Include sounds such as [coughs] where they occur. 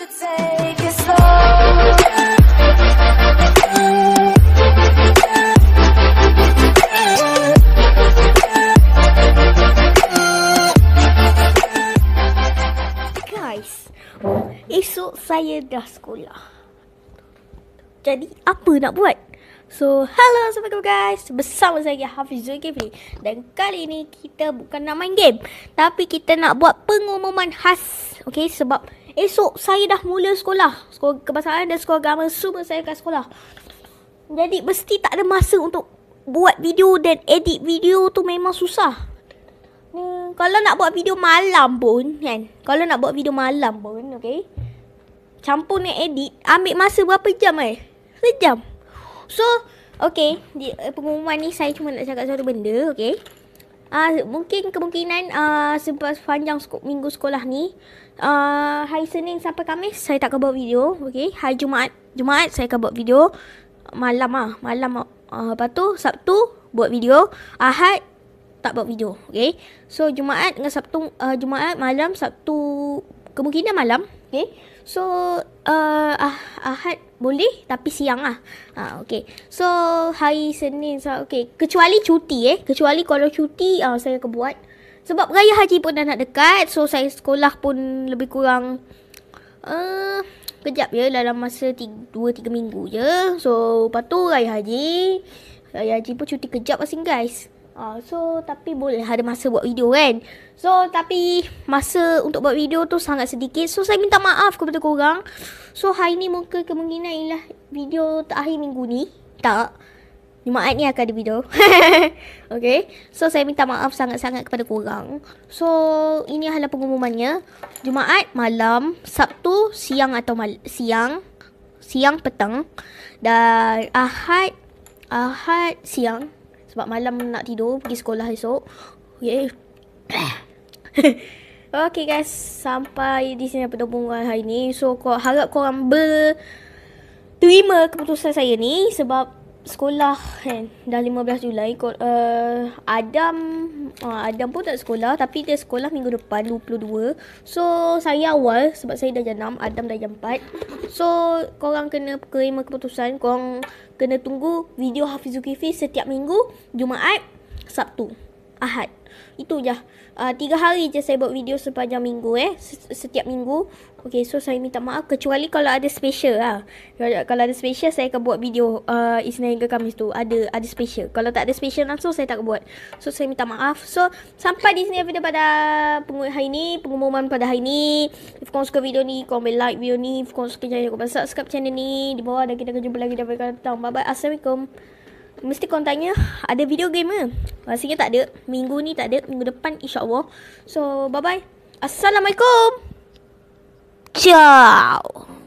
esok saya dah sekolah. Jadi, apa nak buat? So, hello Assalamualaikum guys. Bersama saya Hafiz Zulkifli. Dan kali ni kita bukan nak main game. Tapi kita nak buat pengumuman khas. Okay, sebab esok saya dah mula sekolah. Sekolah kebangsaan dan sekolah agama semua saya kat sekolah. Jadi, mesti tak ada masa untuk buat video dan edit video tu memang susah. Hmm, kalau nak buat video malam pun kan. Kalau nak buat video malam pun, okay. Campur dengan edit, ambil masa berapa jam eh? Sejam. So, okay. Di, uh, pengumuman ni saya cuma nak cakap satu benda, okay. Uh, mungkin kemungkinan uh, sepanjang minggu sekolah ni uh, Hari Senin sampai Khamis saya tak akan buat video okay? Hari Jumaat Jumaat saya akan buat video Malam ah Malam uh, Lepas tu Sabtu buat video Ahad tak buat video. Okay. So Jumaat dengan Sabtu uh, Jumaat malam Sabtu kemungkinan malam. Okay. So uh, ah, Ahad boleh tapi siang lah. Ha, okay. So hari Senin so, okay. Kecuali cuti eh. Kecuali kalau cuti uh, saya akan buat. Sebab raya haji pun dah nak dekat. So saya sekolah pun lebih kurang uh, kejap je dalam masa 2-3 minggu je. So lepas tu raya haji. Raya haji pun cuti kejap masing guys. Uh, so tapi boleh ada masa buat video kan. So tapi masa untuk buat video tu sangat sedikit. So saya minta maaf kepada korang. So hari ni mungkin kemungkinan ialah video terakhir minggu ni. Tak. Jumaat ni akan ada video. [laughs] okay. So saya minta maaf sangat-sangat kepada korang. So ini adalah pengumumannya. Jumaat malam, Sabtu siang atau mal- siang, siang petang dan Ahad Ahad siang sebab malam nak tidur pergi sekolah esok. Okay. [coughs] okay guys, sampai di sini pertemuan hari ni. So kau harap korang ber terima keputusan saya ni sebab sekolah kan? Dah 15 Julai uh, Adam uh, Adam pun tak sekolah tapi dia sekolah minggu depan 22 so saya awal sebab saya dah jam 6 Adam dah jam 4 so korang kena terima keputusan korang kena tunggu video Hafiz Zulkifli setiap minggu Jumaat Sabtu Ahad. Itu je. Uh, Tiga hari je saya buat video sepanjang minggu eh. Setiap minggu. Okay so saya minta maaf Kecuali kalau ada special lah Kalau, ada special saya akan buat video uh, Isnin hingga Kamis tu. Ada ada special. Kalau tak ada special langsung saya tak akan buat. So saya minta maaf. So sampai di sini video pada pengumuman hari ni Pengumuman pada hari ni. If korang suka video ni Korang boleh like video ni. If korang suka channel Korang subscribe channel ni. Di bawah dan kita akan jumpa lagi Dapat kata Bye bye Assalamualaikum. Mesti korang tanya Ada video game ke? Rasanya tak ada Minggu ni tak ada Minggu depan insyaAllah. So bye bye Assalamualaikum. Ciao